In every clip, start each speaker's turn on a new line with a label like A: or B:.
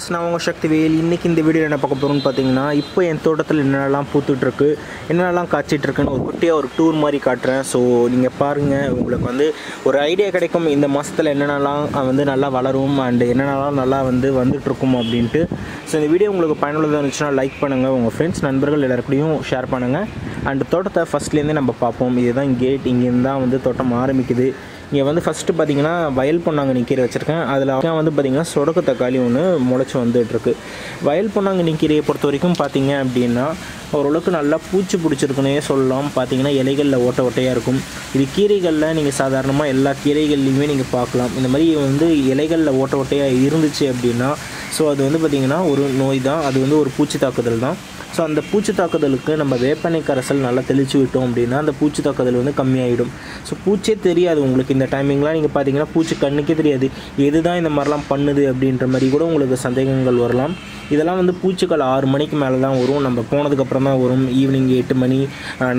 A: Viewers நான் உங்கள் சக்திவேல் இன்றைக்கி இந்த வீடியோ என்ன பார்க்க போகிறோம்னு பார்த்தீங்கன்னா இப்போ என் தோட்டத்தில் என்னென்னலாம் பூத்துட்ருக்கு என்னென்னலாம் காய்ச்சிட்ருக்குன்னு ஒரு குட்டியாக ஒரு டூர் மாதிரி காட்டுறேன். ஸோ நீங்கள் பாருங்கள் உங்களுக்கு வந்து ஒரு ஐடியா கிடைக்கும். இந்த மாதத்தில் என்னென்னலாம் வந்து நல்லா வளரும் அண்டு என்னென்னலாம் நல்லா வந்து வந்துட்டுருக்கும் அப்படின்ட்டு. ஸோ இந்த வீடியோ உங்களுக்கு பயனுள்ளதாக இருந்துச்சுன்னா லைக் பண்ணுங்கள் உங்கள் ஃப்ரெண்ட்ஸ் நண்பர்கள் எல்லாருக்கூடையும் ஷேர் பண்ணுங்கள் அண்டு தோட்டத்தை ஃபஸ்ட்லேருந்தே நம்ம பார்ப்போம். இதுதான் கேட் இங்கேருந்து தான் வந்து தோட்டம் ஆரம்பிக்குது. இங்கே வந்து ஃபஸ்ட்டு பார்த்தீங்கன்னா வயல் பொன்னாங்கண்ணி கீரை வச்சுருக்கேன். அதில் வந்து பார்த்திங்கன்னா சொடக்கு தக்காளி ஒன்று முளைச்சி வந்துட்டுருக்கு. வயல் பொன்னாங்கண்ணி கீரையை பொறுத்த வரைக்கும் பார்த்தீங்க அப்படின்னா ஓரளவுக்கு நல்லா பூச்சி பிடிச்சிருக்குன்னே சொல்லலாம். பார்த்தீங்கன்னா இலைகளில் ஓட்ட ஓட்டையாக இருக்கும். இது கீரைகளில் நீங்கள் சாதாரணமாக எல்லா கீரைகள்லையுமே நீங்கள் பார்க்கலாம். இந்த மாதிரி வந்து இலைகளில் ஓட்ட ஓட்டையாக இருந்துச்சு அப்படின்னா ஸோ அது வந்து பார்த்திங்கன்னா ஒரு நோய் தான். அது வந்து ஒரு பூச்சி தாக்குதல் தான். ஸோ அந்த பூச்சி தாக்குதலுக்கு நம்ம வேப்பனை கரைசல் நல்லா தெளித்து விட்டோம் அப்படின்னா அந்த பூச்சி தாக்குதல் வந்து கம்மியாகிடும் ஸோ பூச்சே தெரியாது உங்களுக்கு இந்த டைமிங்லாம் நீங்கள் பார்த்தீங்கன்னா பூச்சி கண்ணுக்கே தெரியாது. எதுதான் இந்த மாதிரிலாம் பண்ணுது அப்படின்ற மாதிரி கூட உங்களுக்கு சந்தேகங்கள் வரலாம். இதெல்லாம் வந்து பூச்சிகள் ஆறு மணிக்கு மேலே தான் வரும். நம்ம போனதுக்கப்புறம் தான் வரும். ஈவினிங் எட்டு மணி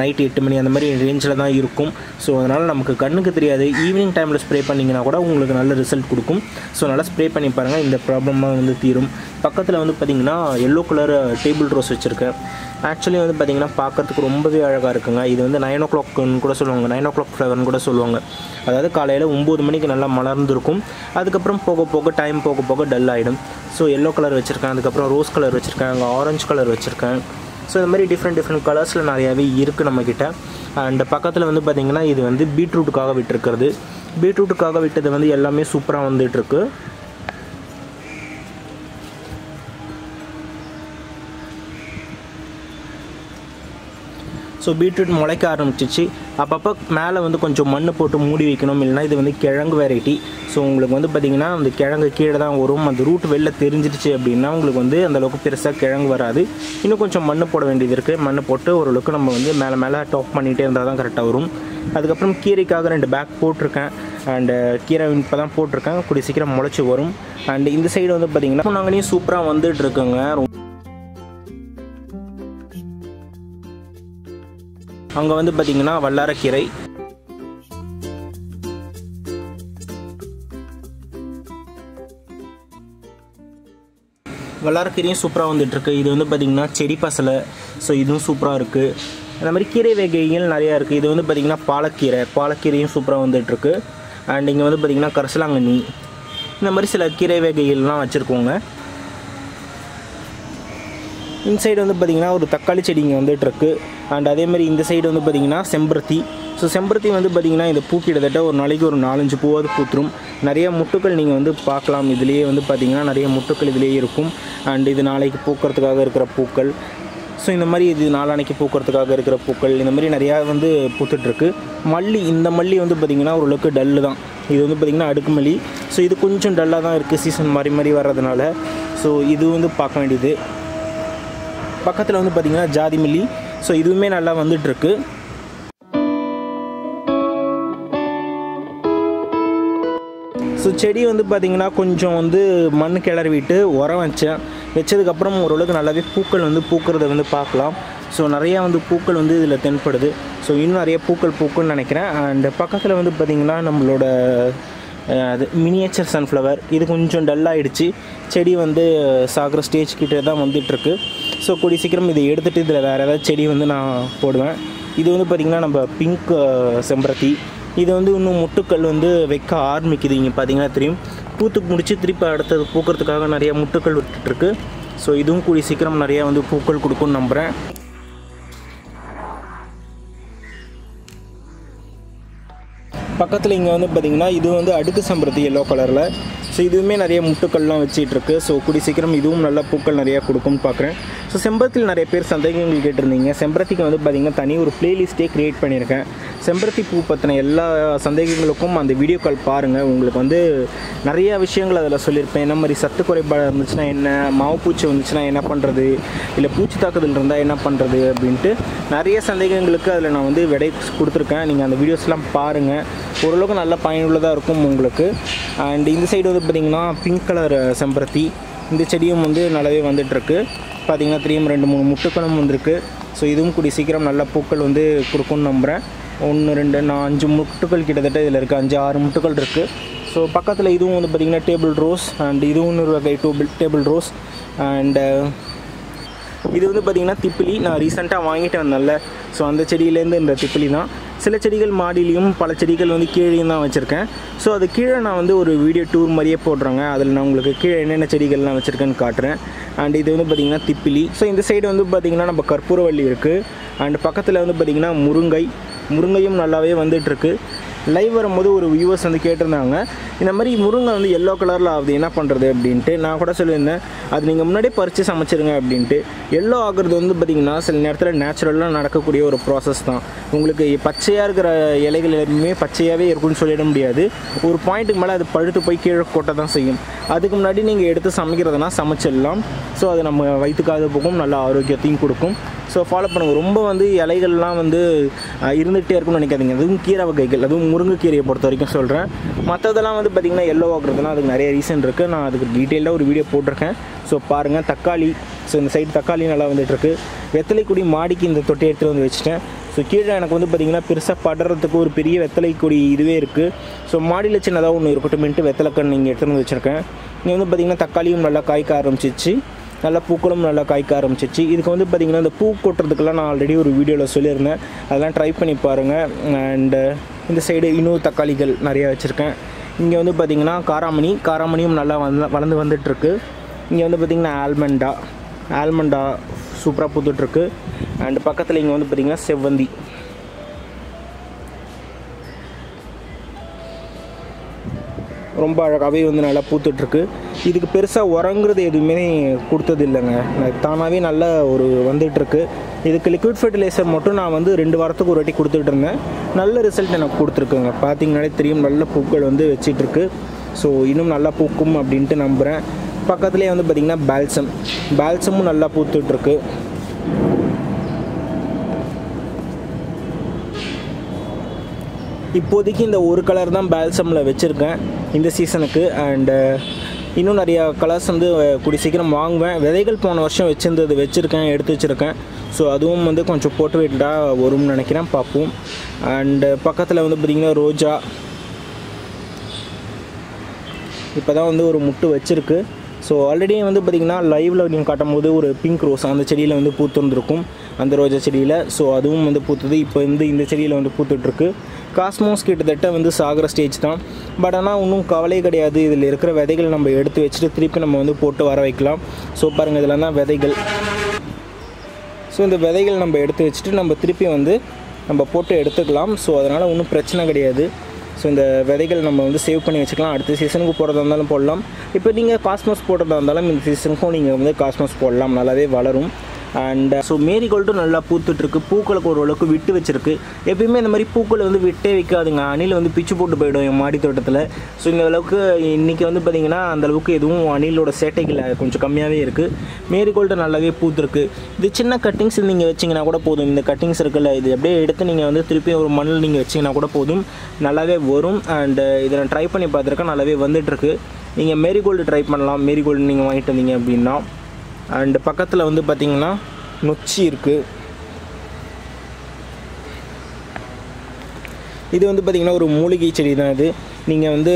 A: நைட்டு எட்டு மணி அந்த மாதிரி ரேஞ்சில் தான் இருக்கும். ஸோ அதனால் நமக்கு கண்ணுக்கு தெரியாது. ஈவினிங் டைமில் ஸ்ப்ரே பண்ணிங்கன்னா கூட உங்களுக்கு நல்ல ரிசல்ட் கொடுக்கும். ஸோ நல்லா ஸ்ப்ரே பண்ணி பாருங்கள் இந்த ப்ராப்ளமாக வந்து தீரும். பக்கத்தில் வந்து பார்த்திங்கன்னா எல்லோ கலர் டேபிள் ரோஸ் வச்சுருக்கேன். ஆக்சுவலி வந்து பார்த்திங்கன்னா பார்க்குறதுக்கு ரொம்பவே அழகாக இருக்குங்க. இது வந்து நைன் ஓ கிளாக்னு கூட சொல்லுவாங்க. நைன் ஓ கிளாக் ஃப்ளவர்னு கூட சொல்லுவாங்க. அதாவது காலையில் ஒம்பது மணிக்கு நல்லா மலர்ந்துருக்கும். அதுக்கப்புறம் போக போக டைம் போக போக டல் ஆகிடும் ஸோ எல்லோ கலர் வச்சுருக்கேன். அதுக்கப்புறம் ரோஸ் கலர் வச்சுருக்கேன். அங்கே ஆரஞ்சு கலர் வச்சுருக்கேன். ஸோ இந்த மாதிரி டிஃப்ரெண்ட் டிஃப்ரெண்ட் கலர்ஸில் நிறையாவே இருக்குது நம்மக்கிட்ட அண்ட் பக்கத்தில் வந்து பார்த்திங்கன்னா இது வந்து பீட்ரூட்டுக்காக விட்டுருக்கிறது. பீட்ரூட்டுக்காக விட்டது வந்து எல்லாமே சூப்பராக வந்துட்டுருக்கு. ஸோ பீட்ரூட் முளைக்க ஆரம்பிச்சிச்சு. அப்பப்போ மேலே வந்து கொஞ்சம் மண் போட்டு மூடி வைக்கணும் இல்லைனா இது வந்து கிழங்கு வெரைட்டி ஸோ உங்களுக்கு வந்து பார்த்திங்கன்னா அந்த கிழங்கு கீழே தான் வரும். அந்த ரூட் வெளில தெரிஞ்சிடுச்சு அப்படின்னா உங்களுக்கு வந்து அந்தளவுக்கு பெருசாக கிழங்கு வராது. இன்னும் கொஞ்சம் மண் போட வேண்டியது இருக்குது மண் போட்டு ஓரளவுக்கு நம்ம வந்து மேலே மேலே டாப் பண்ணிகிட்டே இருந்தால் தான் கரெக்டாக வரும். அதுக்கப்புறம் கீரைக்காக ரெண்டு பேக் போட்டிருக்கேன். அண்டு கீரை இப்போ தான் போட்டிருக்கேன். கூடிய சீக்கிரம் முளைச்சி வரும். அண்ட் இந்த சைடு வந்து பார்த்திங்கன்னா நாங்களையும் சூப்பராக வந்துட்டு இருக்குங்க. அங்கே வந்து பார்த்திங்கன்னா வல்லாரக்கீரை. வல்லாரக்கீரையும் சூப்பராக வந்துட்டுருக்கு. இது வந்து பார்த்திங்கன்னா செடி பசலை. ஸோ இதுவும் சூப்பராக இருக்குது அந்த மாதிரி கீரை வகைகள் நிறையா இருக்குது இது வந்து பார்த்திங்கன்னா பாலக்கீரை. பாலக்கீரையும் சூப்பராக வந்துட்டுருக்கு. அண்ட் இங்கே வந்து பார்த்திங்கன்னா கரசலாங்கண்ணி. இந்த மாதிரி சில கீரை வகைகள்லாம் வச்சுருக்கோங்க. இந்த சைடு வந்து பார்த்திங்கன்னா ஒரு தக்காளி செடி இங்கே வந்துட்டுருக்கு அண்ட் அதேமாதிரி இந்த சைடு வந்து பார்த்திங்கன்னா செம்பருத்தி. ஸோ செம்பருத்தி வந்து பார்த்திங்கன்னா இந்த பூ கிட்டத்தட்ட ஒரு நாளைக்கு ஒரு நாலஞ்சு பூவாவது பூத்துரும். நிறைய முட்டுக்கள் நீங்கள் வந்து பார்க்கலாம். இதுலேயே வந்து பார்த்திங்கன்னா நிறைய முட்டுக்கள் இதுலேயே இருக்கும். அண்ட் இது நாளைக்கு பூக்கிறதுக்காக இருக்கிற பூக்கள். ஸோ இந்த மாதிரி இது நாளானைக்கு பூக்கிறதுக்காக இருக்கிற பூக்கள் இந்த மாதிரி நிறையா வந்து பூத்துட்ருக்கு மல்லி இந்த மல்லி வந்து பார்த்திங்கன்னா ஓரளவுக்கு டல்லு தான். இது வந்து பார்த்திங்கன்னா அடுக்கு மல்லி. ஸோ இது கொஞ்சம் டல்லாக தான் இருக்குது சீசன் மாறி மாறி வர்றதுனால. ஸோ இது வந்து பார்க்க வேண்டியது. பக்கத்தில் வந்து பார்த்திங்கன்னா ஜாதி மல்லி. ஸோ இதுவுமே நல்லா வந்துட்டுருக்கு. ஸோ செடி வந்து பார்த்திங்கன்னா கொஞ்சம் வந்து மண் கிளறி விட்டு உரம் வச்சேன். வச்சதுக்கப்புறம் ஓரளவுக்கு நல்லாவே பூக்கள் வந்து பூக்கிறத வந்து பார்க்கலாம். ஸோ நிறையா வந்து பூக்கள் வந்து இதில் தென்படுது. ஸோ இன்னும் நிறைய பூக்கள் பூக்குன்னு நினைக்கிறேன். அண்ட் பக்கத்தில் வந்து பார்த்திங்கன்னா நம்மளோட அது மினியேச்சர் சன்ஃப்ளவர் இது கொஞ்சம் டல்லாகிடுச்சு செடி வந்து சாகிற ஸ்டேஜ் கிட்டே தான் வந்துட்டுருக்கு. ஸோ கூடிய சீக்கிரம் இதை எடுத்துகிட்டு இதில் வேறு ஏதாவது செடி வந்து நான் போடுவேன். இது வந்து பார்த்திங்கன்னா நம்ம பிங்க் செம்பருத்தி. இது வந்து இன்னும் முட்டுக்கள் வந்து வைக்க ஆரம்பிக்குது. இங்கே பார்த்தீங்கன்னா தெரியும். பூத்து முடிச்சு திருப்பி அடுத்தது பூக்கிறதுக்காக நிறையா முட்டுக்கள் விட்டுட்டுருக்கு. ஸோ இதுவும் கூடிய சீக்கிரம் நிறையா வந்து பூக்கள் கொடுக்கும்னு நம்புகிறேன் பக்கத்தில் இங்கே வந்து பார்த்திங்கன்னா இது வந்து அடுக்கு சம்பரத்தி எல்லோ கலரில் ஸோ இதுவுமே நிறைய முட்டுக்கள்லாம் வச்சிட்ருக்கு ஸோ கூடி சீக்கிரம் இதுவும் நல்ல பூக்கள் நிறையா கொடுக்கும்னு பார்க்குறேன் ஸோ செம்பருத்தியில் நிறைய பேர் சந்தேகங்கள் கேட்டிருந்தீங்க. செம்பருத்திக்கு வந்து பார்த்திங்கன்னா தனி ஒரு ப்ளேலிஸ்ட்டே க்ரியேட் பண்ணியிருக்கேன். செம்பருத்தி பூ பற்றின எல்லா சந்தேகங்களுக்கும் அந்த வீடியோ கால் பாருங்கள் உங்களுக்கு வந்து நிறையா விஷயங்கள் அதில் சொல்லியிருப்பேன். என்ன மாதிரி சத்து குறைபாடு இருந்துச்சுன்னா என்ன மாவு பூச்சி வந்துச்சுன்னா என்ன பண்ணுறது இல்லை பூச்சி தாக்குதல் இருந்தால் என்ன பண்ணுறது அப்படின்ட்டு நிறைய சந்தேகங்களுக்கு அதில் நான் வந்து விடை கொடுத்துருக்கேன். நீங்கள் அந்த வீடியோஸ்லாம் பாருங்கள் ஓரளவுக்கு நல்ல பயனுள்ளதாக இருக்கும் உங்களுக்கு. அண்ட் இந்த சைடு வந்து பார்த்திங்கன்னா பிங்க் கலர் செம்பருத்தி. இந்த செடியும் வந்து நல்லாவே வந்துட்டுருக்கு. பார்த்திங்கன்னா தெரியும் ரெண்டு மூணு முட்டுக்களும் வந்திருக்கு. ஸோ இதுவும் கூடி சீக்கிரம் நல்ல பூக்கள் வந்து கொடுக்கும்னு நம்புகிறேன் ஒன்று ரெண்டு நான் அஞ்சு முட்டுக்கள் கிட்டத்தட்ட இதில் இருக்குது அஞ்சு ஆறு முட்டுக்கள் இருக்குது ஸோ பக்கத்தில் இதுவும் வந்து பார்த்திங்கன்னா டேபிள் ரோஸ் அண்ட் இதுவும் ஒரு வகை டேபிள் டேபிள் ரோஸ் அண்டு இது வந்து பார்த்திங்கன்னா திப்பிலி. நான் ரீசெண்டாக வாங்கிட்டு வந்தேன்ல. ஸோ அந்த செடியிலேருந்து இந்த திப்பிலி தான். சில செடிகள் மாடியிலையும் பல செடிகள் வந்து கீழேயும் தான் வச்சுருக்கேன். ஸோ அது கீழே நான் வந்து ஒரு வீடியோ டூர் மாதிரியே போடுறேங்க. அதில் நான் உங்களுக்கு கீழே என்னென்ன செடிகள்லாம் வச்சுருக்கேன்னு காட்டுறேன். அண்ட் இது வந்து பார்த்திங்கன்னா திப்பிலி. ஸோ இந்த சைடு வந்து பார்த்திங்கன்னா நம்ம கற்பூரவள்ளி இருக்குது அண்ட் பக்கத்தில் வந்து பார்த்திங்கன்னா முருங்கை. முருங்கையும் நல்லாவே வந்துட்டுருக்கு. லைவ் வரும்போது ஒரு வியூவர்ஸ் வந்து கேட்டிருந்தாங்க. இந்த மாதிரி முருங்கை வந்து எல்லோ கலரில் ஆகுது என்ன பண்ணுறது அப்படின்ட்டு நான் கூட சொல்லியிருந்தேன். அது நீங்கள் முன்னாடியே பறித்து சமைச்சிருங்க அப்படின்ட்டு. எல்லோ ஆகுறது வந்து பார்த்திங்கன்னா சில நேரத்தில் நேச்சுரலாக நடக்கக்கூடிய ஒரு ப்ராசஸ் தான். உங்களுக்கு பச்சையாக இருக்கிற இலைகள் எல்லாமே பச்சையாகவே இருக்கும்னு சொல்லிட முடியாது. ஒரு பாயிண்ட்டுக்கு மேலே அது பழுத்து போய் கீழே கொட்ட தான் செய்யும். அதுக்கு முன்னாடி நீங்கள் எடுத்து சமைக்கிறதுனா சமைச்சிடலாம். ஸோ அது நம்ம வயிற்றுக்காக போகும் நல்ல ஆரோக்கியத்தையும் கொடுக்கும். ஸோ ஃபாலோ பண்ணுங்கள் ரொம்ப வந்து இலைகள்லாம் வந்து இருந்துகிட்டே இருக்கும்னு நினைக்காதீங்க. அதுவும் கீரை வகைகள் அதுவும் முருங்கைக்கீரையை பொறுத்த வரைக்கும் சொல்கிறேன் மற்றதெல்லாம் வந்து பார்த்திங்கன்னா எல்லோ ஆகுறதுனா அதுக்கு நிறைய ரீசன் இருக்குது நான் அதுக்கு டீட்டெயிலாக ஒரு வீடியோ போட்டிருக்கேன். ஸோ பாருங்கள் தக்காளி. ஸோ இந்த சைடு தக்காளி நல்லா வந்துட்டுருக்கு வெத்தலை கொடி மாடிக்கு இந்த தொட்டி எடுத்துகிட்டு வந்து வச்சுட்டேன். ஸோ கீழே எனக்கு வந்து பார்த்திங்கன்னா பெருசாக படுறதுக்கு ஒரு பெரிய வெத்தலை கொடி இதுவே இருக்குது ஸோ மாடியில் சின்னதாக ஒன்று இருக்கட்டும்ட்டு வெத்தலைக்கண் நீங்கள் இங்கே எடுத்துகிட்டு வந்து வச்சுருக்கேன். இங்கே வந்து பார்த்திங்கன்னா தக்காளியும் நல்லா காய்க்க ஆரம்பிச்சிச்சு. நல்லா பூக்களும் நல்லா காய்க்க ஆரம்பிச்சிச்சு. இதுக்கு வந்து பார்த்திங்கன்னா இந்த பூ கொட்டுறதுக்கெல்லாம் நான் ஆல்ரெடி ஒரு வீடியோவில் சொல்லியிருந்தேன். அதெல்லாம் ட்ரை பண்ணி பாருங்கள் அண்டு இந்த சைடு இன்னும் தக்காளிகள் நிறையா வச்சுருக்கேன். இங்கே வந்து பார்த்திங்கன்னா காராமணி காராமணியும் நல்லா வந்து வளர்ந்து வந்துட்டுருக்கு. இங்கே வந்து பார்த்திங்கன்னா ஆல்மண்டா ஆல்மண்டா சூப்பராக பூத்துட்ருக்கு அண்ட் பக்கத்தில் இங்கே வந்து பார்த்திங்கன்னா செவ்வந்தி. ரொம்ப அழகாகவே வந்து நல்லா பூத்துட்ருக்கு இதுக்கு பெருசாக உரங்கிறது எதுவுமே கொடுத்தது இல்லைங்க தானாகவே நல்ல ஒரு வந்துட்டுருக்கு. இதுக்கு லிக்விட் ஃபர்டிலைசர் மட்டும் நான் வந்து ரெண்டு வாரத்துக்கு ஒரு வாட்டி கொடுத்துட்டு இருந்தேன். நல்ல ரிசல்ட் எனக்கு கொடுத்துருக்குங்க. பார்த்தீங்கனாலே தெரியும் நல்ல பூக்கள் வந்து வச்சிட்ருக்கு ஸோ இன்னும் நல்லா பூக்கும் அப்படின்ட்டு நம்புகிறேன் பக்கத்துலேயே வந்து பார்த்திங்கன்னா பால்சம் பால்சமும் நல்லா பூத்துட்ருக்கு இப்போதைக்கு இந்த ஒரு கலர் தான் பால்சமில் வச்சுருக்கேன். இந்த சீசனுக்கு அண்டு இன்னும் நிறையா கலர்ஸ் வந்து கூடி சீக்கிரம் வாங்குவேன். விதைகள் போன வருஷம் வச்சுருந்தது வச்சுருக்கேன் எடுத்து வச்சுருக்கேன். ஸோ அதுவும் வந்து கொஞ்சம் போட்டு விட்டால் வரும்னு நினைக்கிறேன். பார்ப்போம். அண்டு பக்கத்தில் வந்து பார்த்திங்கன்னா ரோஜா. இப்போ தான் வந்து ஒரு முட்டு வச்சுருக்கு. ஸோ ஆல்ரெடி வந்து பார்த்திங்கன்னா லைவில் நீங்கள் காட்டும்போது ஒரு பிங்க் ரோஸ் அந்த செடியில் வந்து பூத்துருந்துருக்கும். அந்த ரோஜா செடியில். ஸோ அதுவும் வந்து பூத்துது. இப்போ வந்து இந்த செடியில் வந்து பூத்துட்ருக்கு காஸ்மோஸ் கிட்டத்தட்ட வந்து சாகிற ஸ்டேஜ் தான். பட் ஆனால் இன்னும் கவலை கிடையாது. இதில் இருக்கிற விதைகள் நம்ம எடுத்து வச்சுட்டு திருப்பி நம்ம வந்து போட்டு வர வைக்கலாம். ஸோ பாருங்கள் இதெல்லாம் தான் விதைகள். ஸோ இந்த விதைகள் நம்ம எடுத்து வச்சுட்டு நம்ம திருப்பி வந்து நம்ம போட்டு எடுத்துக்கலாம். ஸோ அதனால் ஒன்றும் பிரச்சனை கிடையாது. ஸோ இந்த விதைகள் நம்ம வந்து சேவ் பண்ணி வச்சுக்கலாம். அடுத்த சீசனுக்கு போடுறதா இருந்தாலும் போடலாம். இப்போ நீங்கள் காஸ்மோஸ் போடுறதா இருந்தாலும் இந்த சீசனுக்கும் நீங்கள் வந்து காஸ்மோஸ் போடலாம். நல்லாவே வளரும். அண்ட் ஸோ uh, மேரிகோல்டும் நல்லா பூத்துட்ருக்கு. பூக்களுக்கு ஓரளவுக்கு விட்டு வச்சிருக்கு. எப்பயுமே இந்த மாதிரி பூக்களை வந்து விட்டே வைக்காதுங்க. அணில் வந்து பிச்சு போட்டு போயிடும் என் மாடி தோட்டத்தில். ஸோ இந்த அளவுக்கு இன்றைக்கி வந்து பார்த்திங்கன்னா அந்த அளவுக்கு எதுவும் அணிலோட சேட்டைகள் கொஞ்சம் கம்மியாகவே இருக்குது மேரிகோல்டு நல்லாவே பூத்துருக்கு. இது சின்ன கட்டிங்ஸ் நீங்கள் வச்சிங்கன்னா கூட போதும். இந்த கட்டிங்ஸ் இருக்குல்ல இது அப்படியே எடுத்து நீங்கள் வந்து திருப்பி ஒரு மண்ணில் நீங்கள் வச்சிங்கன்னா கூட போதும். நல்லாவே வரும். அண்டு uh, இதை நான் ட்ரை பண்ணி பார்த்துருக்கேன். நல்லாவே வந்துட்டுருக்கு நீங்கள் மேரிகோல்டு ட்ரை பண்ணலாம். மேரிகோல்டு நீங்கள் வாங்கிட்டு வந்தீங்க அப்படின்னா. அண்டு பக்கத்தில் வந்து பார்த்தீங்கன்னா நொச்சி இருக்குது இது வந்து பார்த்திங்கன்னா ஒரு மூலிகை செடி தான் இது. நீங்கள் வந்து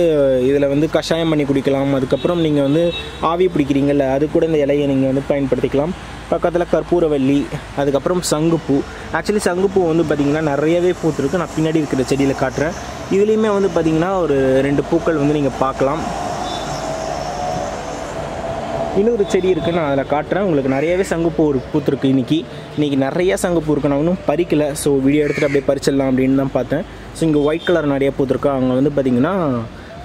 A: இதில் வந்து கஷாயம் பண்ணி குடிக்கலாம். அதுக்கப்புறம் நீங்கள் வந்து ஆவி பிடிக்கிறீங்கல்ல அது கூட இந்த இலையை நீங்கள் வந்து பயன்படுத்திக்கலாம். பக்கத்தில் கற்பூரவல்லி அதுக்கப்புறம் சங்குப்பூ. ஆக்சுவலி சங்குப்பூ வந்து பார்த்திங்கன்னா நிறையவே பூத்துருக்கு. நான் பின்னாடி இருக்கிற செடியில் காட்டுறேன். இதுலேயுமே வந்து பார்த்திங்கன்னா ஒரு ரெண்டு பூக்கள் வந்து நீங்கள் பார்க்கலாம். இன்னொரு செடி இருக்குது நான் அதில் காட்டுறேன். உங்களுக்கு நிறையவே சங்குப்பூ ஒரு பூத்துருக்கு இன்றைக்கி இன்றைக்கி நிறையா சங்குப்பூ இருக்குது நான் இன்னும் பறிக்கல. ஸோ வீடியோ எடுத்துகிட்டு அப்படியே பறிச்சிடலாம் அப்படின்னு தான் பார்த்தேன். ஸோ இங்கே ஒயிட் கலர் நிறைய பூத்துருக்கு. அவங்க வந்து பார்த்திங்கன்னா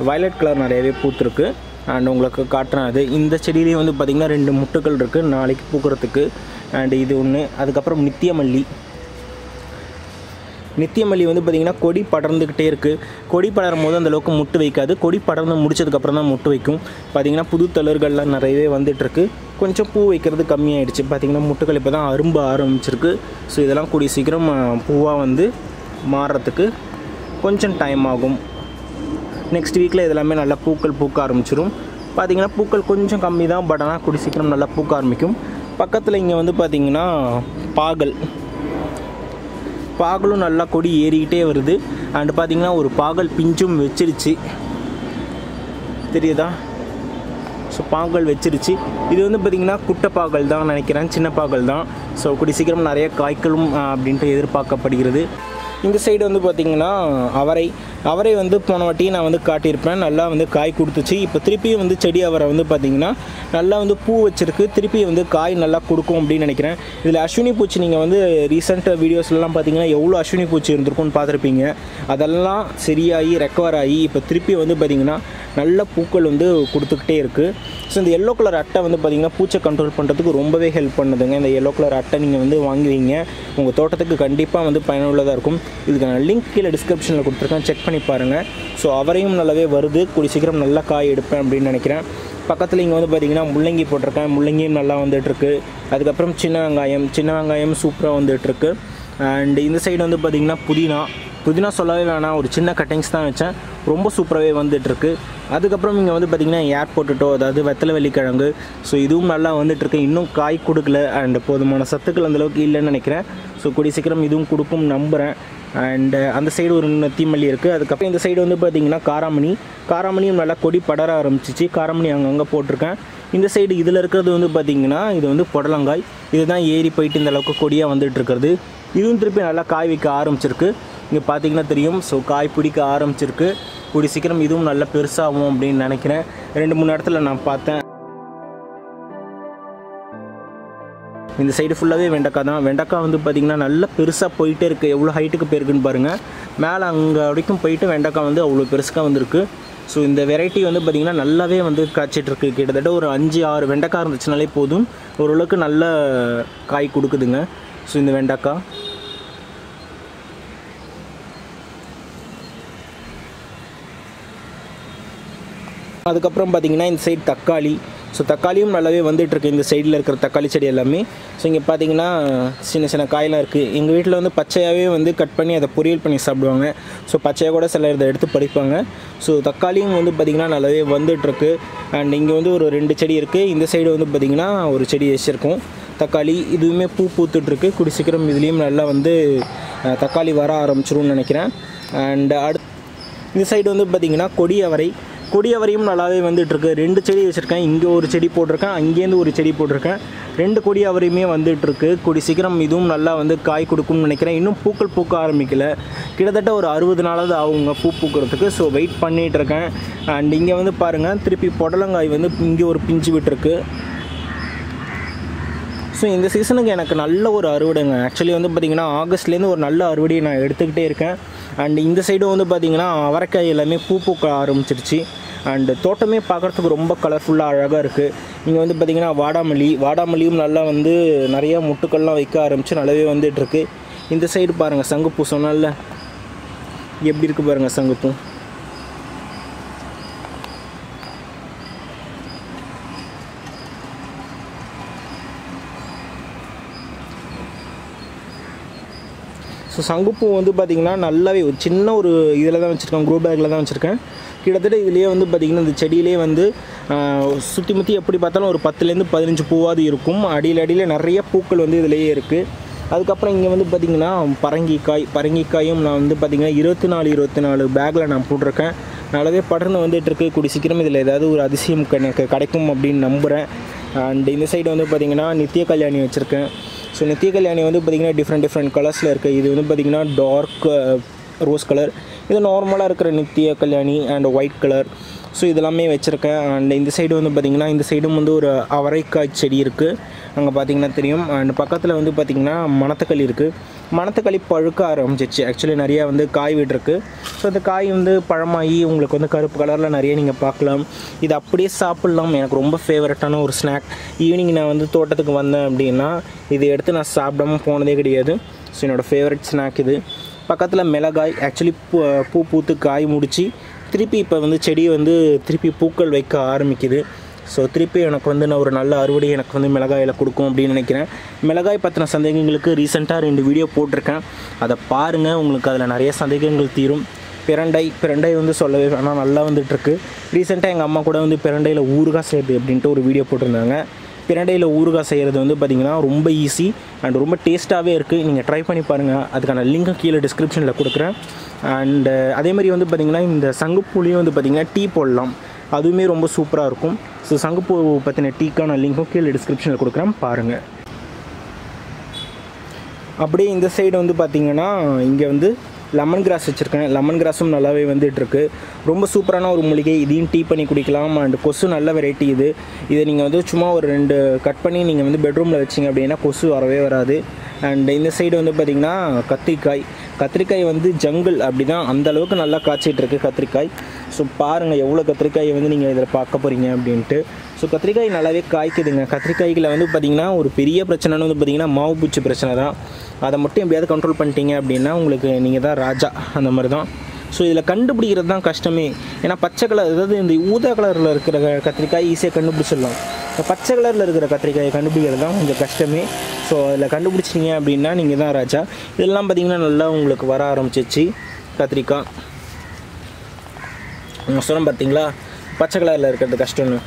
A: வயலட் கலர் நிறையவே பூத்துருக்கு. அண்ட் உங்களுக்கு காட்டுறேன் அது. இந்த செடியிலையும் வந்து பார்த்திங்கன்னா ரெண்டு முட்டுகள் இருக்குது நாளைக்கு பூக்கிறதுக்கு. அண்ட் இது ஒன்று அதுக்கப்புறம் நித்தியமல்லி. நித்தியமல்லி வந்து பார்த்திங்கன்னா கொடி படர்ந்துக்கிட்டே இருக்குது கொடி படரும் போது அந்தளவுக்கு முட்டு வைக்காது. கொடி படர்ந்து முடிச்சதுக்கப்புறம் தான் முட்டு வைக்கும். பார்த்திங்கன்னா புது தளர்கள்லாம் நிறையவே வந்துட்டுருக்கு கொஞ்சம் பூ வைக்கிறது கம்மியாயிடுச்சு. பார்த்திங்கன்னா முட்டுகள் இப்போ தான் அரும்ப ஆரம்பிச்சிருக்கு. ஸோ இதெல்லாம் கூடிய சீக்கிரம் பூவாக வந்து மாறுறதுக்கு கொஞ்சம் டைம் ஆகும். நெக்ஸ்ட் வீக்கில் இதெல்லாமே நல்லா பூக்கள் பூக்க ஆரம்பிச்சிடும் பார்த்திங்கன்னா பூக்கள் கொஞ்சம் கம்மி தான். பட் ஆனால் கூடிய சீக்கிரம் நல்லா பூக்க ஆரம்பிக்கும். பக்கத்தில் இங்கே வந்து பார்த்திங்கன்னா பாகல். பாகலும் நல்லா கொடி ஏறிக்கிட்டே வருது. அண்ட் பார்த்தீங்கன்னா ஒரு பாகல் பிஞ்சும் வச்சிருச்சு. தெரியுதா? ஸோ பாகல் வச்சிருச்சு. இது வந்து பார்த்திங்கன்னா குட்டை பாகல் தான் நினைக்கிறேன். சின்ன பாகல் தான். ஸோ கூடி சீக்கிரம் நிறைய காய்களும் அப்படின்ட்டு எதிர்பார்க்கப்படுகிறது. இந்த சைடு வந்து பார்த்திங்கன்னா அவரை அவரை வந்து போன வாட்டி நான் வந்து காட்டியிருப்பேன். நல்லா வந்து காய் கொடுத்துச்சு. இப்போ திருப்பியும் வந்து செடி அவரை வந்து பார்த்திங்கன்னா நல்லா வந்து பூ வச்சுருக்கு. திருப்பி வந்து காய் நல்லா கொடுக்கும் அப்படின்னு நினைக்கிறேன். இதில் அஸ்வினி பூச்சி நீங்கள் வந்து ரீசெண்ட் வீடியோஸ்லாம் பார்த்தீங்கன்னா எவ்வளோ அஸ்வினி பூச்சி இருந்திருக்கும்னு பார்த்துருப்பீங்க அதெல்லாம் சரியாகி ரெக்கவர் ஆகி இப்போ திருப்பி வந்து பார்த்திங்கன்னா நல்ல பூக்கள் வந்து கொடுத்துக்கிட்டே இருக்குது ஸோ இந்த எல்லோ கலர் அட்டை வந்து பார்த்திங்கன்னா பூச்சை கண்ட்ரோல் பண்ணுறதுக்கு ரொம்பவே ஹெல்ப் பண்ணுதுங்க. இந்த எல்லோ கலர் அட்டை நீங்கள் வந்து வாங்குவீங்க. உங்கள் தோட்டத்துக்கு கண்டிப்பாக வந்து பயனுள்ளதாக இருக்கும். இதுக்கான லிங்க் கீழே டிஸ்கிரிப்ஷனில் கொடுத்துருக்கேன். செக் பண்ணி பாருங்கள் ஸோ அவரையும் நல்லாவே வருது. கூடி சீக்கிரம் நல்லா காய் எடுப்பேன் அப்படின்னு நினைக்கிறேன். பக்கத்தில் இங்கே வந்து பார்த்தீங்கன்னா முள்ளங்கி போட்டிருக்கேன். முள்ளங்கியும் நல்லா வந்துட்டுருக்கு. அதுக்கப்புறம் சின்ன வெங்காயம் சின்ன வெங்காயம் சூப்பராக வந்துட்டுருக்கு. அண்ட் இந்த சைடு வந்து பார்த்திங்கன்னா புதினா. புதினா சொல்லவே வேணாம். ஒரு சின்ன கட்டிங்ஸ் தான் வச்சேன். ரொம்ப சூப்பராகவே வந்துட்டுருக்கு. அதுக்கப்புறம் இங்கே வந்து பார்த்திங்கன்னா ஏர் போட்டுட்டோ அதாவது வெத்தலை வெள்ளிக்கிழங்கு. ஸோ இதுவும் நல்லா வந்துட்டுருக்கு. இன்னும் காய் கொடுக்கல. அண்ட் போதுமான சத்துக்கள் அந்தளவுக்கு இல்லைன்னு நினைக்கிறேன். ஸோ கூடிய சீக்கிரம் இதுவும் கொடுக்கும் நம்புகிறேன் அண்ட் அந்த சைடு ஒரு தீமல்லி இருக்குது அதுக்கப்புறம் இந்த சைடு வந்து பார்த்திங்கன்னா காராமணி. காராமணியும் நல்லா கொடி படர ஆரம்பிச்சிச்சு. காராமணி அங்கங்கே போட்டிருக்கேன். இந்த சைடு இதில் இருக்கிறது வந்து பார்த்திங்கன்னா இது வந்து புடலங்காய். இதுதான் ஏறி போயிட்டு இந்த அளவுக்கு கொடியாக வந்துட்டு இருக்கிறது இதுவும் திருப்பி நல்லா காய் வைக்க ஆரம்பிச்சிருக்கு. இங்கே பார்த்தீங்கன்னா தெரியும். ஸோ காய் பிடிக்க ஆரம்பிச்சிருக்கு. கூடி சீக்கிரம் இதுவும் நல்லா பெருசாகும் அப்படின்னு நினைக்கிறேன். ரெண்டு மூணு இடத்துல நான் பார்த்தேன். இந்த சைடு ஃபுல்லாகவே வெண்டைக்காய் தான். வெண்டைக்காய் வந்து பார்த்திங்கன்னா நல்லா பெருசாக போயிட்டே இருக்குது எவ்வளோ ஹைட்டுக்கு போயிருக்குன்னு பாருங்கள் மேலே அங்கே வரைக்கும் போயிட்டு வெண்டைக்காய் வந்து அவ்வளோ பெருசாக வந்திருக்கு. ஸோ இந்த வெரைட்டி வந்து பார்த்திங்கன்னா நல்லாவே வந்து காய்ச்சிட்ருக்கு. கிட்டத்தட்ட ஒரு அஞ்சு ஆறு வெண்டைக்காய் இருந்துச்சுனாலே போதும். ஓரளவுக்கு நல்ல காய் கொடுக்குதுங்க. ஸோ இந்த வெண்டைக்காய். அதுக்கப்புறம் பார்த்தீங்கன்னா இந்த சைடு தக்காளி. ஸோ தக்காளியும் நல்லாவே வந்துட்டுருக்கு. இந்த சைடில் இருக்கிற தக்காளி செடி எல்லாமே. ஸோ இங்கே பார்த்தீங்கன்னா சின்ன சின்ன காயெலாம் இருக்குது எங்கள் வீட்டில் வந்து பச்சையாகவே வந்து கட் பண்ணி அதை பொரியல் பண்ணி சாப்பிடுவாங்க. ஸோ பச்சையாக கூட சில இதை எடுத்து பறிப்பாங்க. ஸோ தக்காளியும் வந்து பார்த்திங்கன்னா நல்லாவே வந்துட்டுருக்கு. அண்ட் இங்கே வந்து ஒரு ரெண்டு செடி இருக்குது இந்த சைடு வந்து பார்த்திங்கன்னா ஒரு செடி வச்சுருக்கோம். தக்காளி இதுவுமே பூ பூத்துட்ருக்கு குடி சீக்கிரம் இதுலேயும் நல்லா வந்து தக்காளி வர ஆரம்பிச்சிரும்னு நினைக்கிறேன். அண்ட் அடுத் இந்த சைடு வந்து பார்த்திங்கன்னா கொடி அவரை. கொடியவரையும் நல்லாவே வந்துட்டுருக்கு. ரெண்டு செடி வச்சுருக்கேன். இங்கே ஒரு செடி போட்டிருக்கேன். அங்கேருந்து ஒரு செடி போட்டிருக்கேன். ரெண்டு கொடி அவரையுமே வந்துட்டுருக்கு. கொடி சீக்கிரம் இதுவும் நல்லா வந்து காய் கொடுக்கும்னு நினைக்கிறேன். இன்னும் பூக்கள் பூக்க ஆரம்பிக்கல. கிட்டத்தட்ட ஒரு அறுபது நாளாவது ஆகுங்க பூ பூக்கிறதுக்கு. ஸோ வெயிட் பண்ணிகிட்ருக்கேன் அண்ட் இங்கே வந்து பாருங்கள் திருப்பி புடலங்காய் வந்து இங்கே ஒரு பிஞ்சு விட்டுருக்கு. ஸோ இந்த சீசனுக்கு எனக்கு நல்ல ஒரு அறுவடைங்க. ஆக்சுவலி வந்து பார்த்திங்கன்னா ஆகஸ்ட்லேருந்து ஒரு நல்ல அறுவடையை நான் எடுத்துக்கிட்டே இருக்கேன். அண்ட் இந்த சைடு வந்து பார்த்திங்கன்னா அவரைக்காய் எல்லாமே பூ பூக்க ஆரம்பிச்சிருச்சு. அண்டு தோட்டமே பார்க்குறதுக்கு ரொம்ப கலர்ஃபுல்லாக அழகாக இருக்குது இங்கே வந்து பார்த்திங்கன்னா வாடாமல்லி. வாடாமல்லியும் நல்லா வந்து நிறையா முட்டுக்கள்லாம் வைக்க ஆரம்பித்து நல்லாவே வந்துட்டுருக்கு இந்த சைடு பாருங்கள் சங்குப்பூ சொன்னால எப்படி இருக்குது பாருங்கள் சங்குப்பூ? ஸோ சங்குப்பூ வந்து பார்த்திங்கன்னா நல்லாவே ஒரு சின்ன ஒரு இதில் தான் வச்சுருக்கேன் க்ரோ பேக்கில் தான் வச்சுருக்கேன். கிட்டத்தட்ட இதுலேயே வந்து பார்த்திங்கன்னா இந்த செடியிலே வந்து சுற்றி முற்றி எப்படி பார்த்தாலும் ஒரு பத்துலேருந்து பதினஞ்சு பூவாவது இருக்கும். அடியில் அடியில் நிறைய பூக்கள் வந்து இதுலேயே இருக்குது அதுக்கப்புறம் இங்கே வந்து பார்த்திங்கன்னா பரங்கிக்காய் பரங்கிக்காயும் நான் வந்து பார்த்திங்கன்னா இருபத்தி நாலு இருபத்தி நாலு பேக்கில் நான் போட்டிருக்கேன். நல்லாவே படர்ந்து வந்துட்டுருக்கு கூடி சீக்கிரம் இதில் ஏதாவது ஒரு அதிசயம் எனக்கு கிடைக்கும் அப்படின்னு நம்புகிறேன் அண்ட் இந்த சைடு வந்து பார்த்திங்கன்னா நித்திய கல்யாணி வச்சுருக்கேன். ஸோ நித்திய கல்யாணி வந்து பார்த்திங்கன்னா டிஃப்ரெண்ட் டிஃப்ரெண்ட் கலர்ஸில் இருக்குது இது வந்து பார்த்திங்கன்னா டார்க் ரோஸ் uh, கலர் இது நார்மலாக இருக்கிற நித்திய கல்யாணி அண்ட் ஒயிட் கலர் ஸோ இதெல்லாமே வச்சுருக்கேன். அண்ட் இந்த சைடு வந்து பார்த்திங்கன்னா இந்த சைடும் வந்து ஒரு அவரைக்காய் செடி இருக்குது அங்கே பார்த்தீங்கன்னா தெரியும். அண்ட் பக்கத்தில் வந்து பார்த்திங்கன்னா மணத்தக்களி இருக்குது மணத்தக்களி பழுக்க ஆரம்பிச்சிச்சு. ஆக்சுவலி நிறையா வந்து காய் விட்டுருக்கு. ஸோ அந்த காய் வந்து பழமாகி உங்களுக்கு வந்து கருப்பு கலரில் நிறைய நீங்கள் பார்க்கலாம் இது அப்படியே சாப்பிட்லாம். எனக்கு ரொம்ப ஃபேவரட்டான ஒரு ஸ்நாக் ஈவினிங் நான் வந்து தோட்டத்துக்கு வந்தேன் அப்படின்னா இது எடுத்து நான் சாப்பிடாம போனதே கிடையாது. ஸோ என்னோடய ஃபேவரட் ஸ்நாக் இது. பக்கத்தில் மிளகாய் ஆக்சுவலி பூ பூ பூத்து காய் முடித்து திருப்பி இப்போ வந்து செடி வந்து திருப்பி பூக்கள் வைக்க ஆரம்பிக்குது. ஸோ திருப்பி எனக்கு வந்து நான் ஒரு நல்ல அறுவடை எனக்கு வந்து மிளகாயில் கொடுக்கும் அப்படின்னு நினைக்கிறேன். மிளகாய் பற்றின சந்தேகங்களுக்கு ரீசெண்டாக ரெண்டு வீடியோ போட்டிருக்கேன். அதை பாருங்கள் உங்களுக்கு அதில் நிறைய சந்தேகங்கள் தீரும். பிரண்டை பிரண்டை வந்து சொல்லவே வேணாம் நல்லா வந்துட்டுருக்கு. ரீசெண்டாக எங்கள் அம்மா கூட வந்து பிரண்டையில் ஊறுகாய் செய்யுது அப்படின்ட்டு ஒரு வீடியோ போட்டிருந்தாங்க. பிரண்டையில் ஊறுகாய் செய்கிறது வந்து பார்த்திங்கன்னா ரொம்ப ஈஸி அண்ட் ரொம்ப டேஸ்ட்டாகவே இருக்குது நீங்கள் ட்ரை பண்ணி பாருங்கள் அதுக்கான லிங்க்கும் கீழே டிஸ்கிரிப்ஷனில் கொடுக்குறேன். அண்டு அதே மாதிரி வந்து பார்த்திங்கன்னா இந்த சங்குப்பூலையும் வந்து பார்த்திங்கன்னா டீ போடலாம். அதுவுமே ரொம்ப சூப்பராக இருக்கும். ஸோ சங்கப்பூ பற்றின டீக்கான லிங்க்கும் கீழே டிஸ்கிரிப்ஷனில் கொடுக்குறேன். பாருங்கள் அப்படியே இந்த சைடு வந்து பார்த்தீங்கன்னா இங்கே வந்து லெமன் கிராஸ் வச்சுருக்கேன். லெமன் கிராஸும் நல்லாவே வந்துட்டுருக்கு. ரொம்ப சூப்பரான ஒரு மூலிகை. இதையும் டீ பண்ணி குடிக்கலாம். அண்ட் கொசு நல்ல வெரைட்டி இது. இதை நீங்கள் வந்து சும்மா ஒரு ரெண்டு கட் பண்ணி நீங்கள் வந்து பெட்ரூமில் வச்சிங்க அப்படின்னா கொசு வரவே வராது. அண்ட் இந்த சைடு வந்து பார்த்திங்கன்னா கத்திரிக்காய். கத்திரிக்காய் வந்து ஜங்கிள் அப்படி தான் அந்தளவுக்கு நல்லா காய்ச்சிட்டு இருக்குது கத்திரிக்காய். ஸோ பாருங்கள் எவ்வளோ கத்திரிக்காயை வந்து நீங்கள் இதில் பார்க்க போகிறீங்க அப்படின்ட்டு. ஸோ கத்திரிக்காய் நல்லாவே காய்க்குதுங்க. கத்திரிக்காய்களை வந்து பார்த்திங்கன்னா ஒரு பெரிய பிரச்சனைன்னு வந்து பார்த்திங்கன்னா மாவு பூச்சி பிரச்சனை தான். அதை மட்டும் எப்படியாவது கண்ட்ரோல் பண்ணிட்டீங்க அப்படின்னா உங்களுக்கு நீங்கள் தான் ராஜா. அந்த மாதிரி தான். ஸோ இதில் கண்டுபிடிக்கிறது தான் கஷ்டமே. ஏன்னா பச்சை கலர் அதாவது இந்த ஊதா கலரில் இருக்கிற கத்திரிக்காய் ஈஸியாக கண்டுபிடிச்சிடலாம். பச்சை கலரில் இருக்கிற கத்திரிக்காயை கண்டுபிடிக்கிறது தான் கொஞ்சம் கஷ்டமே. ஸோ அதில் கண்டுபிடிச்சிங்க அப்படின்னா நீங்கள் தான் ராஜா. இதெல்லாம் பார்த்திங்கன்னா நல்லா உங்களுக்கு வர ஆரம்பிச்சிச்சு. கத்திரிக்காய் நான் சொன்னேன் பார்த்தீங்களா? பச்சை கலரில் இருக்கிறது கஷ்டம்னு.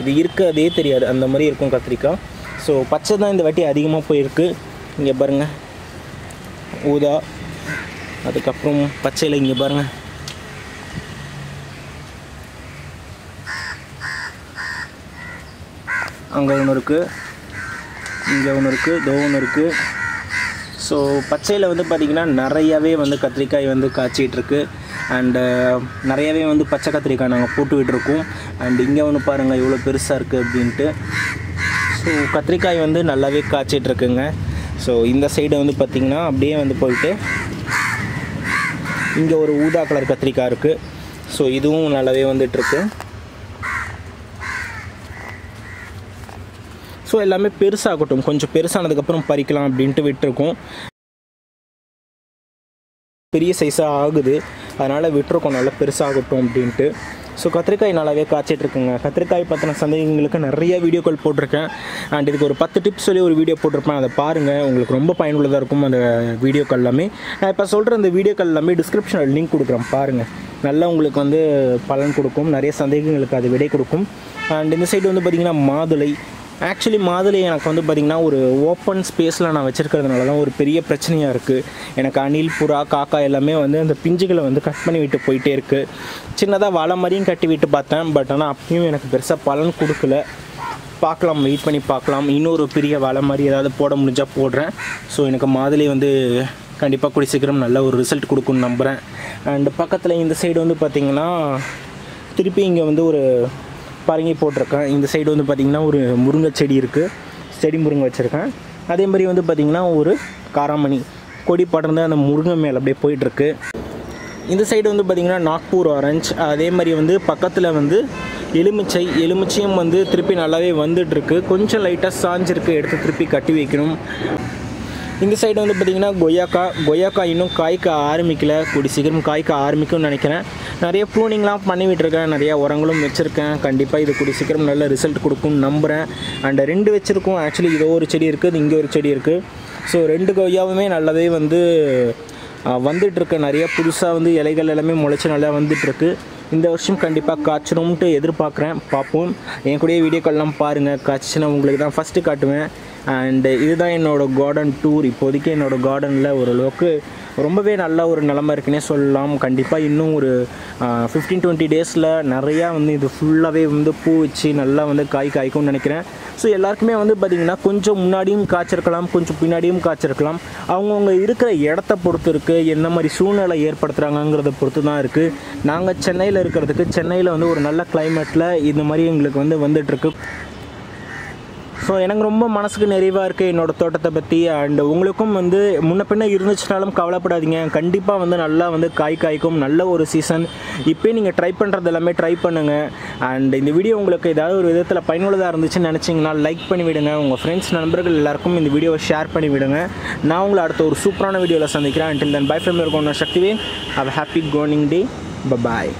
A: இது இருக்கிறதே தெரியாது. அந்த மாதிரி இருக்கும் கத்திரிக்காய் ஸோ பச்சை தான் இந்த வாட்டி அதிகமாக போயிருக்கு. இங்கே பாருங்கள் ஊதா. அதுக்கப்புறம் பச்சையில் இங்கே பாருங்கள் அங்கே ஒன்று இருக்குது இங்கே ஒன்று இருக்குது இதோ ஒன்று இருக்குது ஸோ பச்சையில் வந்து பார்த்திங்கன்னா நிறையவே வந்து கத்திரிக்காய் வந்து காய்ச்சிகிட்ருக்கு அண்டு uh, நிறையவே வந்து பச்சை கத்திரிக்காய் நாங்கள் போட்டுக்கிட்டுருக்கோம் அண்ட் இங்கே ஒன்று பாருங்கள் எவ்வளோ பெருசாக இருக்குது அப்படின்ட்டு. ஸோ கத்திரிக்காய் வந்து நல்லாவே காய்ச்சிட்ருக்குங்க ஸோ இந்த சைடு வந்து பார்த்திங்கன்னா அப்படியே வந்து போயிட்டு இங்கே ஒரு ஊதா கலர் கத்திரிக்காய் இருக்குது ஸோ இதுவும் நல்லாவே வந்துட்டுருக்கு ஸோ எல்லாமே பெருசாகட்டும். கொஞ்சம் பெருசானதுக்கப்புறம் பறிக்கலாம் அப்படின்ட்டு விட்டுருக்கோம். பெரிய சைஸாக ஆகுது. அதனால் விட்டுருக்கோம். நல்லா பெருசாகட்டும் அப்படின்ட்டு. ஸோ கத்திரிக்காய் நல்லாவே காய்ச்சிட்ருக்குங்க. கத்திரிக்காய் பற்றின சந்தேகங்களுக்கு நிறைய வீடியோக்கள் போட்டிருக்கேன். அண்ட் இதுக்கு ஒரு பத்து டிப்ஸ் சொல்லி ஒரு வீடியோ போட்டிருப்பேன். அதை பாருங்கள் உங்களுக்கு ரொம்ப பயனுள்ளதாக இருக்கும் அந்த வீடியோக்கள் எல்லாமே. நான் இப்போ சொல்கிற அந்த வீடியோக்கள் எல்லாமே டிஸ்கிரிப்ஷனில் லிங்க் கொடுக்குறேன். பாருங்கள் நல்லா உங்களுக்கு வந்து பலன் கொடுக்கும். நிறைய சந்தேகங்களுக்கு அது விடை கொடுக்கும். அண்ட் இந்த சைடு வந்து பார்த்திங்கன்னா மாதுளை ஆக்சுவலி மாதுளை எனக்கு வந்து பார்த்திங்கன்னா ஒரு ஓப்பன் ஸ்பேஸில் நான் வச்சுருக்கிறதுனால தான் ஒரு பெரிய பிரச்சனையாக இருக்குது எனக்கு அணில் புறா காக்கா எல்லாமே வந்து அந்த பிஞ்சுகளை வந்து கட் பண்ணி விட்டு போயிட்டே இருக்குது சின்னதாக வலை மாதிரியும் கட்டி விட்டு பார்த்தேன். பட் ஆனால் அப்பயும் எனக்கு பெருசாக பலன் கொடுக்கல. பார்க்கலாம் வெயிட் பண்ணி பார்க்கலாம். இன்னொரு பெரிய வலை மாதிரி ஏதாவது போட முடிஞ்சால் போடுறேன். ஸோ எனக்கு மாதுளை வந்து கண்டிப்பாக கூடி சீக்கிரம் நல்ல ஒரு ரிசல்ட் கொடுக்கும்னு நம்புகிறேன் அண்ட் பக்கத்தில் இந்த சைடு வந்து பார்த்திங்கன்னா திருப்பி இங்கே வந்து ஒரு பரங்கி போட்டிருக்கேன். இந்த சைடு வந்து பார்த்திங்கன்னா ஒரு முருங்கை செடி இருக்குது செடி முருங்கை வச்சுருக்கேன். அதே மாதிரி வந்து பார்த்திங்கன்னா ஒரு காராமணி. கொடி படர்ந்து அந்த முருங்கை மேலே அப்படியே போயிட்டுருக்கு. இந்த சைடு வந்து பார்த்திங்கன்னா நாக்பூர் ஆரஞ்சு அதே மாதிரி வந்து பக்கத்தில் வந்து எலுமிச்சை. எலுமிச்சையும் வந்து திருப்பி நல்லாவே வந்துட்டுருக்கு. கொஞ்சம் லைட்டாக சாஞ்சிருக்கு. எடுத்து திருப்பி கட்டி வைக்கணும். இந்த சைடு வந்து பார்த்திங்கன்னா கொய்யாக்காய் கொய்யாக்காய் இன்னும் காய்க்க ஆரம்பிக்கல. கூடி சீக்கிரம் காய்க்க ஆரம்பிக்கும்னு நினைக்கிறேன். நிறைய ப்ரூனிங்லாம் பண்ணிகிட்டு இருக்கேன் நிறைய உரங்களும் வச்சுருக்கேன். கண்டிப்பாக இது கூடி சீக்கிரம் நல்ல ரிசல்ட் கொடுக்கும்னு நம்புகிறேன் அண்ட் ரெண்டு வச்சுருக்கோம். ஆக்சுவலி இதோ ஒரு செடி இருக்குது இங்கே ஒரு செடி இருக்குது ஸோ ரெண்டு கொய்யாவுமே நல்லாவே வந்து வந்துட்டுருக்கு. நிறைய புதுசாக வந்து இலைகள் எல்லாமே முளைச்சி நல்லா வந்துட்டுருக்கு. இந்த வருஷம் கண்டிப்பாக காய்ச்சணும்ட்டு எதிர்பார்க்குறேன். பார்ப்போம். என் கூடயே வீடியோக்கள்லாம் பாருங்கள் காய்ச்சினா உங்களுக்கு தான் ஃபஸ்ட்டு காட்டுவேன். அண்டு இதுதான் என்னோடய கார்டன் டூர் இப்போதைக்கு என்னோடய கார்டனில் ஓரளவுக்கு ரொம்பவே நல்ல ஒரு நிலமை இருக்குன்னே சொல்லலாம். கண்டிப்பாக இன்னும் ஒரு ஃபிஃப்டீன் டுவெண்ட்டி டேஸில் நிறையா வந்து இது ஃபுல்லாகவே வந்து பூ வச்சு நல்லா வந்து காய் காய்க்கும்னு நினைக்கிறேன். ஸோ எல்லாருக்குமே வந்து பார்த்திங்கன்னா கொஞ்சம் முன்னாடியும் காய்ச்சிருக்கலாம் கொஞ்சம் பின்னாடியும் காய்ச்சிருக்கலாம். அவங்கவுங்க இருக்கிற இடத்த பொறுத்து இருக்குது என்ன மாதிரி சூழ்நிலை ஏற்படுத்துகிறாங்கங்கிறத பொறுத்து தான் இருக்குது நாங்கள் சென்னையில் இருக்கிறதுக்கு சென்னையில் வந்து ஒரு நல்ல கிளைமேட்டில் இந்த மாதிரி எங்களுக்கு வந்து வந்துட்டுருக்கு. ஸோ எனக்கு ரொம்ப மனசுக்கு நிறைவாக இருக்குது என்னோடய தோட்டத்தை பற்றி அண்ட் உங்களுக்கும் வந்து முன்ன பின்ன இருந்துச்சுனாலும் கவலைப்படாதீங்க. கண்டிப்பாக வந்து நல்லா வந்து காய் காய்க்கும். நல்ல ஒரு சீசன் இப்போயே நீங்கள் ட்ரை பண்ணுறது எல்லாமே ட்ரை பண்ணுங்கள் அண்ட் இந்த வீடியோ உங்களுக்கு ஏதாவது ஒரு விதத்தில் பயனுள்ளதாக இருந்துச்சுன்னு நினச்சிங்கன்னா லைக் பண்ணி விடுங்க. உங்கள் ஃப்ரெண்ட்ஸ் நண்பர்கள் எல்லாருக்கும் இந்த வீடியோவை ஷேர் பண்ணி விடுங்க. நான் உங்களை அடுத்த ஒரு சூப்பரான வீடியோவில் சந்திக்கிறேன். Until தென் பை ஃப்ரம் இருக்கும் சக்திவேன் have happy coming day bye